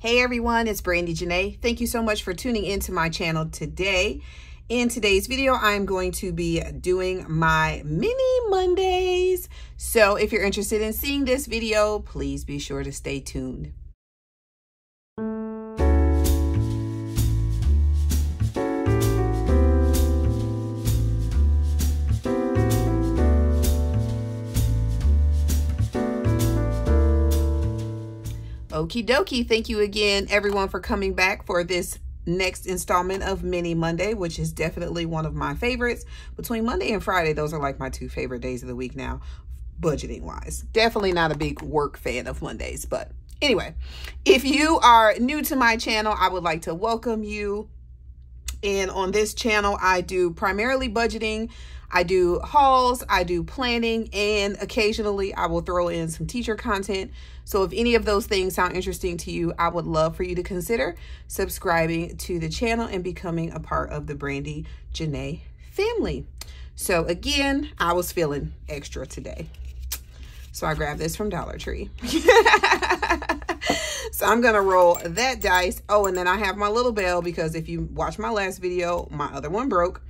Hey everyone, it's Brandi Janei. Thank you so much for tuning into my channel today. In today's video, I'm going to be doing my mini Mondays. So if you're interested in seeing this video, please be sure to stay tuned. Okie dokie. Thank you again, everyone, for coming back for this next installment of Mini Monday, which is definitely one of my favorites. Between Monday and Friday, those are like my two favorite days of the week now, budgeting wise. Definitely not a big work fan of Mondays, but anyway, if you are new to my channel, I would like to welcome you. And on this channel, I do primarily budgeting. I do hauls, I do planning, and occasionally I will throw in some teacher content. So if any of those things sound interesting to you, I would love for you to consider subscribing to the channel and becoming a part of the Brandi Janei family. So again, I was feeling extra today. So I grabbed this from Dollar Tree. so I'm going to roll that dice. Oh, and then I have my little bell because if you watch my last video, my other one broke.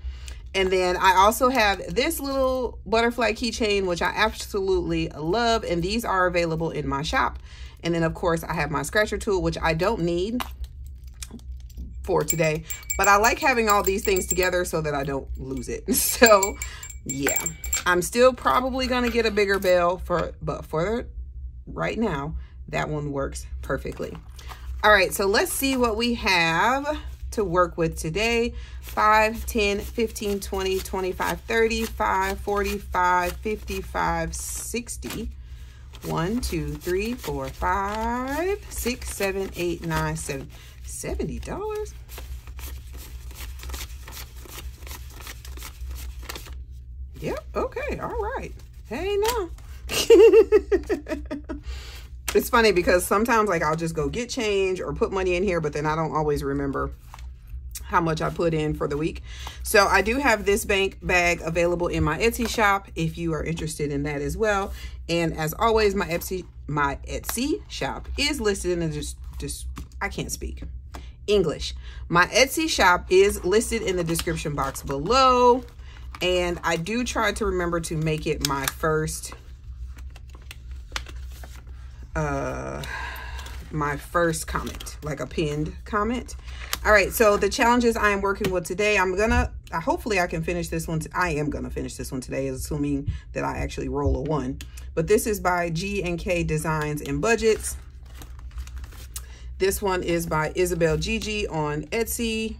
And then I also have this little butterfly keychain, which I absolutely love. And these are available in my shop. And then, of course, I have my scratcher tool, which I don't need for today. But I like having all these things together so that I don't lose it. So, yeah. I'm still probably going to get a bigger bell, for, but for right now, that one works perfectly. All right, so let's see what we have to work with today. 5, 10, 15, 20, 25, 35, 45, 55, 60. 1, 2, 3, 4, 5, 6, 7, 8, 9, 7. $70? Yep, okay, all right. Hey, now. it's funny because sometimes like I'll just go get change or put money in here, but then I don't always remember how much I put in for the week. So I do have this bank bag available in my Etsy shop if you are interested in that as well. And as always, my Etsy my Etsy shop is listed in the just just I can't speak English. My Etsy shop is listed in the description box below. And I do try to remember to make it my first uh my first comment, like a pinned comment. All right, so the challenges I am working with today, I'm gonna, hopefully I can finish this one. I am gonna finish this one today, assuming that I actually roll a one. But this is by G and K Designs and Budgets. This one is by Isabel Gigi on Etsy.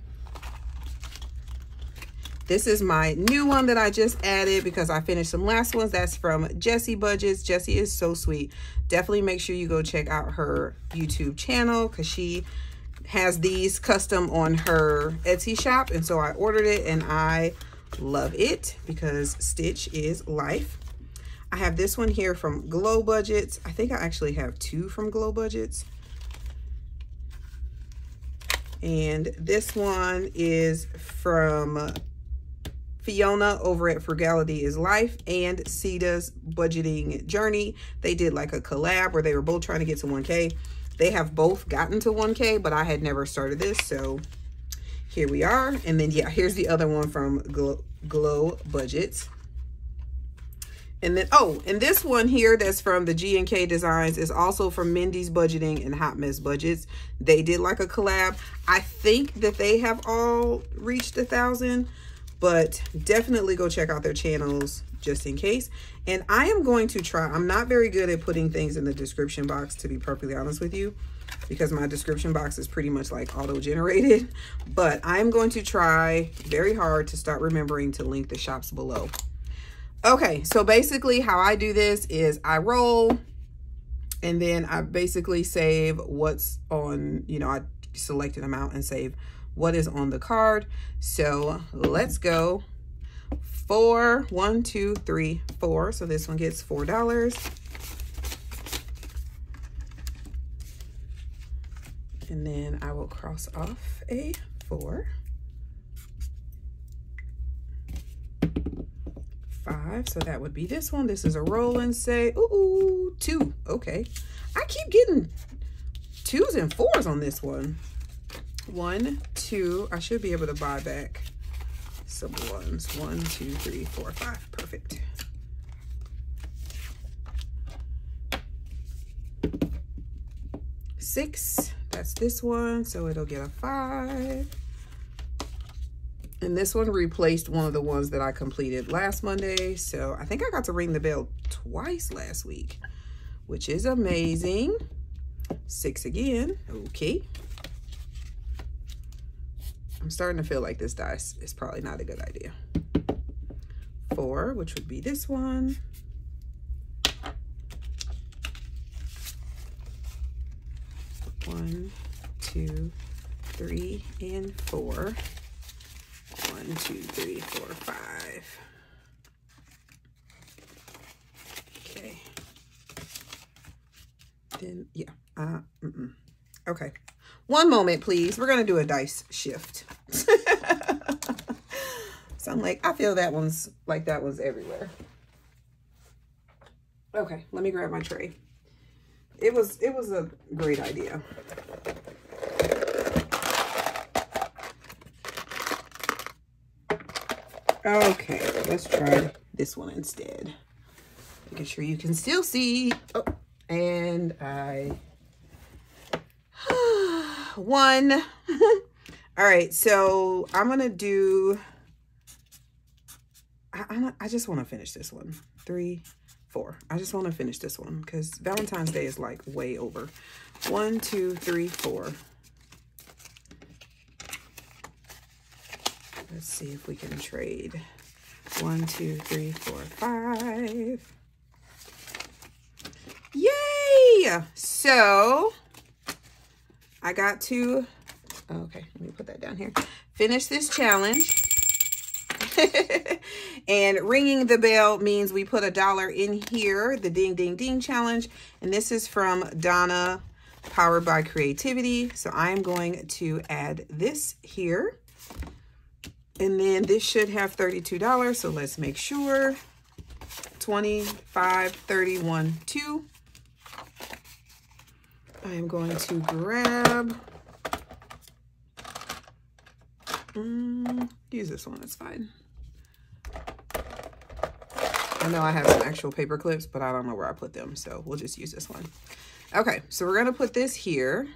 This is my new one that I just added because I finished some last ones. That's from Jessi Budgets. Jessie is so sweet. Definitely make sure you go check out her YouTube channel because she has these custom on her Etsy shop. And so I ordered it and I love it because Stitch is life. I have this one here from Glo Budgets. I think I actually have two from Glo Budgets. And this one is from Fiona over at Frugality is Life and Sita's Budgeting Journey. They did like a collab where they were both trying to get to 1K. They have both gotten to 1K, but I had never started this. So here we are. And then, yeah, here's the other one from Glow, Glo Budgets. And then, oh, and this one here that's from the G&K Designs is also from Mindy's Budgeting and Hot Mess Budgets. They did like a collab. I think that they have all reached a thousand but definitely go check out their channels just in case. And I am going to try, I'm not very good at putting things in the description box, to be perfectly honest with you, because my description box is pretty much like auto-generated. But I'm going to try very hard to start remembering to link the shops below. Okay, so basically how I do this is I roll and then I basically save what's on, you know, I select an amount and save what is on the card. So let's go. Four, one, two, three, four. So this one gets four dollars. And then I will cross off a four. Five, so that would be this one. This is a roll and say, ooh, two, okay. I keep getting twos and fours on this one. One, two. I should be able to buy back some ones. One, two, three, four, five. Perfect. Six. That's this one. So it'll get a five. And this one replaced one of the ones that I completed last Monday. So I think I got to ring the bell twice last week, which is amazing. Six again. Okay. I'm starting to feel like this dice is probably not a good idea. Four, which would be this one. One, two, three, and four. One, two, three, four, five. Okay. Then, yeah. Uh, mm -mm. Okay. One moment, please. We're going to do a dice shift. so I'm like, I feel that one's like that one's everywhere. Okay, let me grab my tray. It was it was a great idea. Okay, let's try this one instead. Making sure you can still see. Oh, and I one. All right, so I'm gonna do. I, I, I just want to finish this one. Three, four. I just want to finish this one because Valentine's Day is like way over. One, two, three, four. Let's see if we can trade. One, two, three, four, five. Yay! So I got to, oh, okay, let me put that down here. Finish this challenge. and ringing the bell means we put a dollar in here, the ding, ding, ding challenge. And this is from Donna, powered by creativity. So I'm going to add this here. And then this should have $32. So let's make sure. 25, 31, 2. I am going to grab, mm, use this one, it's fine. I know I have some actual paper clips, but I don't know where I put them, so we'll just use this one. Okay, so we're gonna put this here.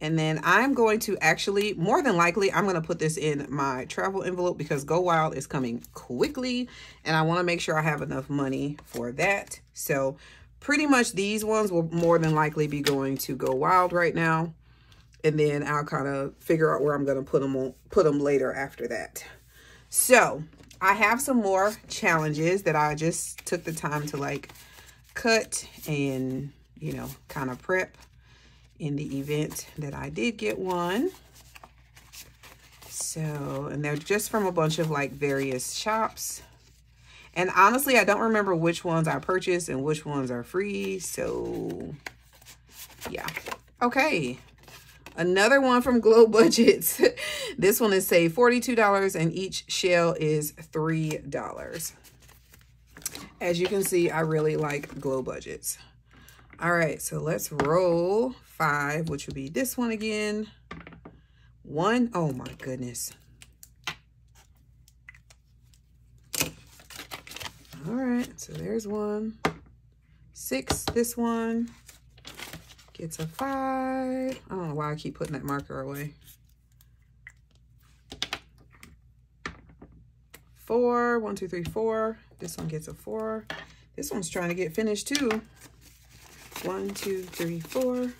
And then I'm going to actually, more than likely, I'm going to put this in my travel envelope because Go Wild is coming quickly. And I want to make sure I have enough money for that. So pretty much these ones will more than likely be going to go wild right now. And then I'll kind of figure out where I'm going to put them on, put them later after that. So I have some more challenges that I just took the time to like cut and, you know, kind of prep in the event that I did get one. So, and they're just from a bunch of like various shops. And honestly, I don't remember which ones I purchased and which ones are free. So, yeah. Okay. Another one from Glo Budgets. this one is say $42 and each shell is $3. As you can see, I really like Glo Budgets. All right, so let's roll five, which would be this one again. One, oh my goodness. All right, so there's one. Six, this one. Gets a five. I don't know why I keep putting that marker away. Four, one, two, three, four. This one gets a four. This one's trying to get finished too. One, two, three, four.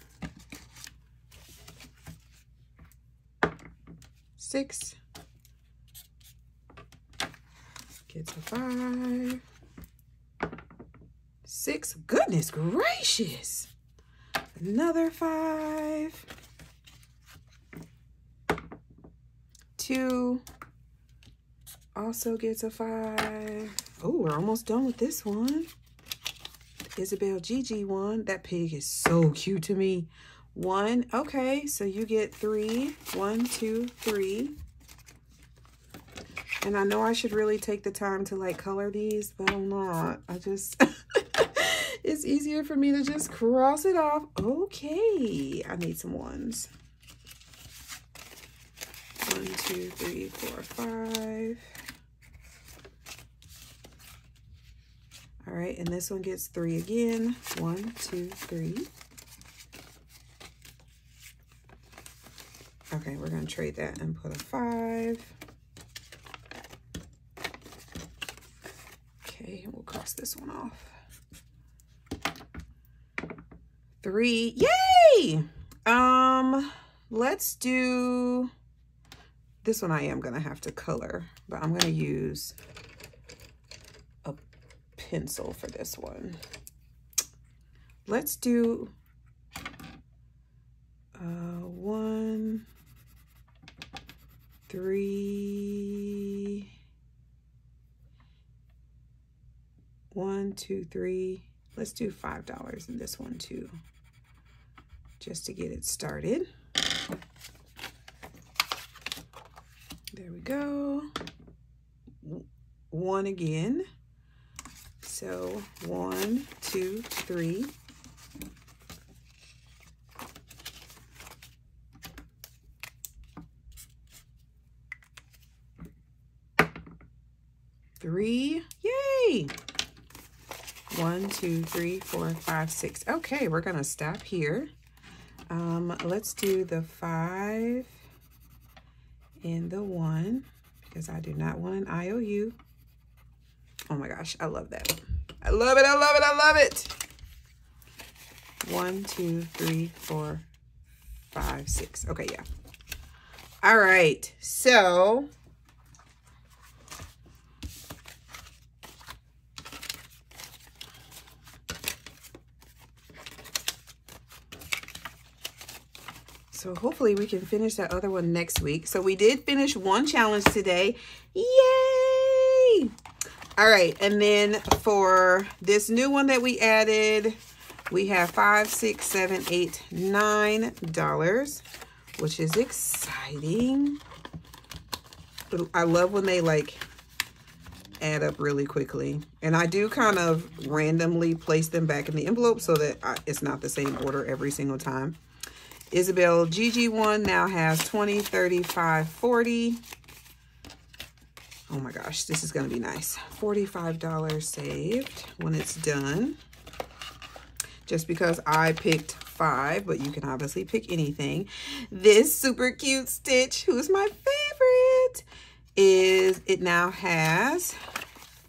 Six. Gets a five six. Goodness gracious. Another five. Two. Also gets a five. Oh, we're almost done with this one. Isabel Gigi one. That pig is so cute to me. One. Okay, so you get three. One, two, three. And I know I should really take the time to like color these, but I'm not. I just... it's easier for me to just cross it off. Okay, I need some ones. One, two, three, four, five. All right, and this one gets three again. One, two, three. Okay, we're gonna trade that and put a five. Okay, we'll cross this one off. Three, yay! Um, let's do, this one I am gonna have to color, but I'm gonna use a pencil for this one. Let's do uh, one, three, one, two, three. Let's do $5 in this one too, just to get it started. There we go. One again. So one, two, three. Three. Yay! One, two, three, four, five, six. Okay, we're to stop here. Um, let's do the five and the one because I do not want an IOU. Oh my gosh, I love that. I love it, I love it, I love it. One, two, three, four, five, six. Okay, yeah. All right, so So hopefully we can finish that other one next week. So we did finish one challenge today. Yay! All right, and then for this new one that we added, we have five, six, seven, eight, nine dollars, which is exciting. I love when they like add up really quickly. And I do kind of randomly place them back in the envelope so that I, it's not the same order every single time. Isabel GG1 now has 20, 35, 40. Oh my gosh, this is going to be nice. $45 saved when it's done. Just because I picked five, but you can obviously pick anything. This super cute stitch, who's my favorite, is it now has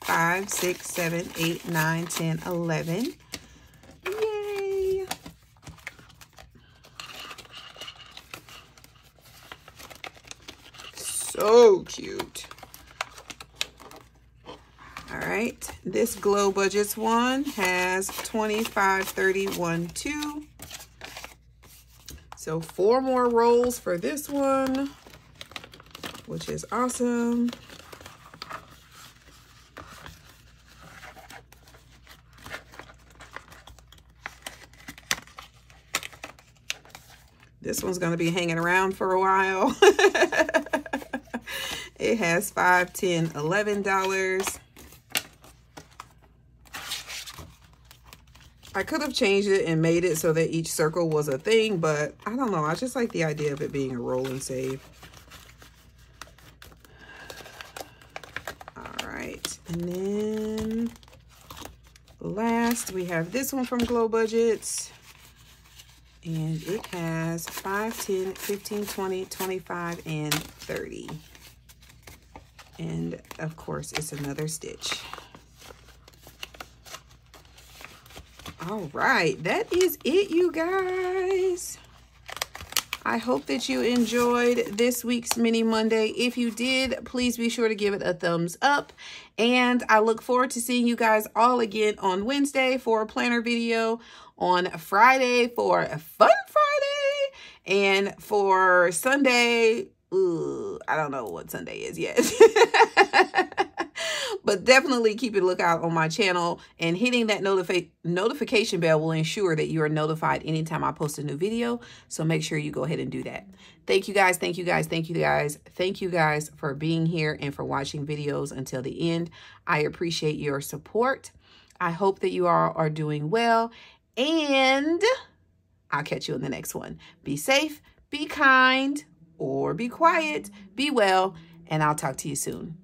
5, 6, 7, 8, 9, 10, 11. So cute. All right, this Glo Budgets one has 25, 31, 2. So four more rolls for this one, which is awesome. This one's going to be hanging around for a while. It has five, ten, eleven dollars. I could have changed it and made it so that each circle was a thing, but I don't know. I just like the idea of it being a roll and save. All right. And then last, we have this one from Glo Budgets. And it has 5, 10, 15, 20, 25, and 30. And of course, it's another stitch. All right, that is it, you guys. I hope that you enjoyed this week's Mini Monday. If you did, please be sure to give it a thumbs up. And I look forward to seeing you guys all again on Wednesday for a planner video, on Friday for a fun Friday, and for Sunday Ooh, I don't know what Sunday is yet. but definitely keep a lookout on my channel and hitting that notifi notification bell will ensure that you are notified anytime I post a new video. So make sure you go ahead and do that. Thank you guys. Thank you guys. Thank you guys. Thank you guys for being here and for watching videos until the end. I appreciate your support. I hope that you all are doing well. And I'll catch you in the next one. Be safe, be kind, or be quiet. Be well, and I'll talk to you soon.